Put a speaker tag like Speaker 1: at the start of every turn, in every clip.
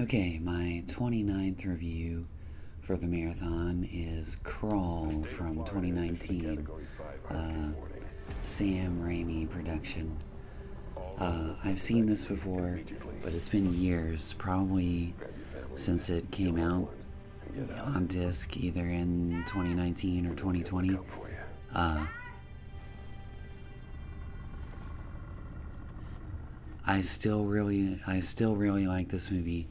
Speaker 1: Okay, my 29th review for the marathon is Crawl from 2019, uh, Sam Raimi production. Uh, I've seen this before, but it's been years, probably since it came out on disc, either in 2019 or 2020. Uh, I still really, I still really like this movie,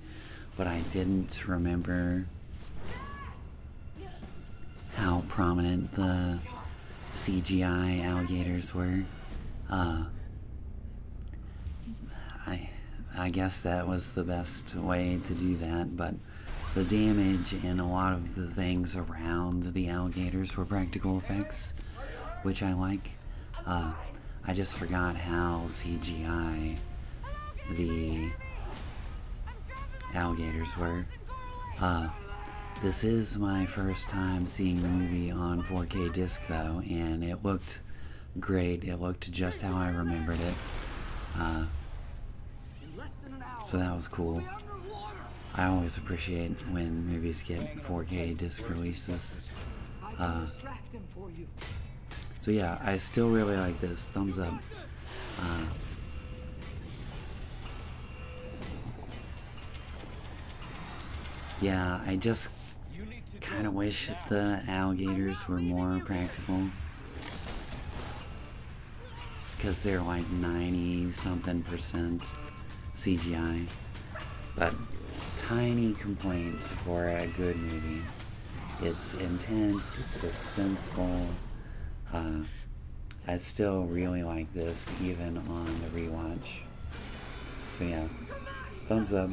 Speaker 1: but I didn't remember how prominent the CGI alligators were. Uh, I, I guess that was the best way to do that, but the damage and a lot of the things around the alligators were practical effects, which I like. Uh, I just forgot how CGI the alligators were. Uh, this is my first time seeing the movie on 4K disc though, and it looked great. It looked just how I remembered it. Uh, so that was cool. I always appreciate when movies get 4K disc releases. Uh, so yeah, I still really like this. Thumbs up. Uh, yeah, I just kind of wish the alligators were more practical. Because they're like 90 something percent CGI. But tiny complaint for a good movie. It's intense, it's suspenseful. Uh, I still really like this even on the rewatch. So yeah, thumbs up.